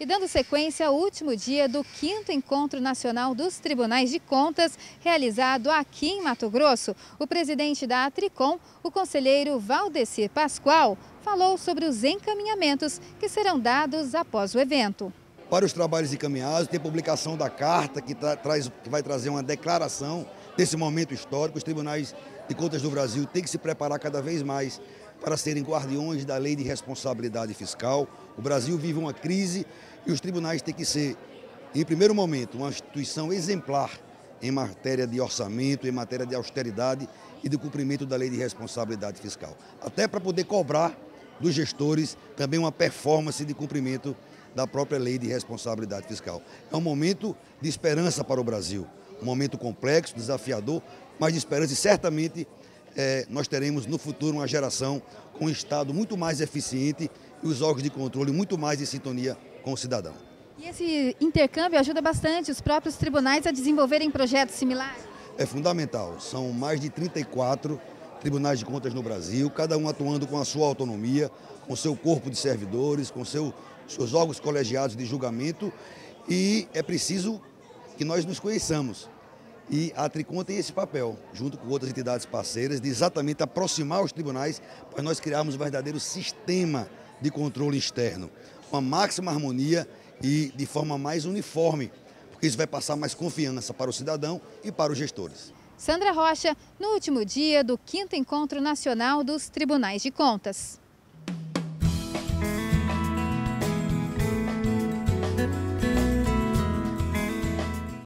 E dando sequência ao último dia do quinto Encontro Nacional dos Tribunais de Contas, realizado aqui em Mato Grosso, o presidente da Atricom, o conselheiro Valdecir Pascoal, falou sobre os encaminhamentos que serão dados após o evento. Para os trabalhos encaminhados, tem publicação da carta que, tra traz, que vai trazer uma declaração desse momento histórico. Os tribunais de contas do Brasil têm que se preparar cada vez mais para serem guardiões da lei de responsabilidade fiscal. O Brasil vive uma crise e os tribunais têm que ser, em primeiro momento, uma instituição exemplar em matéria de orçamento, em matéria de austeridade e de cumprimento da lei de responsabilidade fiscal. Até para poder cobrar dos gestores também uma performance de cumprimento da própria lei de responsabilidade fiscal. É um momento de esperança para o Brasil, um momento complexo, desafiador, mas de esperança e certamente é, nós teremos no futuro uma geração com um Estado muito mais eficiente e os órgãos de controle muito mais em sintonia com o cidadão. E esse intercâmbio ajuda bastante os próprios tribunais a desenvolverem projetos similares? É fundamental. São mais de 34 tribunais de contas no Brasil, cada um atuando com a sua autonomia, com seu corpo de servidores, com seu, seus órgãos colegiados de julgamento e é preciso que nós nos conheçamos. E a Tricom tem esse papel, junto com outras entidades parceiras, de exatamente aproximar os tribunais para nós criarmos um verdadeiro sistema de controle externo. Uma máxima harmonia e de forma mais uniforme, porque isso vai passar mais confiança para o cidadão e para os gestores. Sandra Rocha, no último dia do 5 Encontro Nacional dos Tribunais de Contas.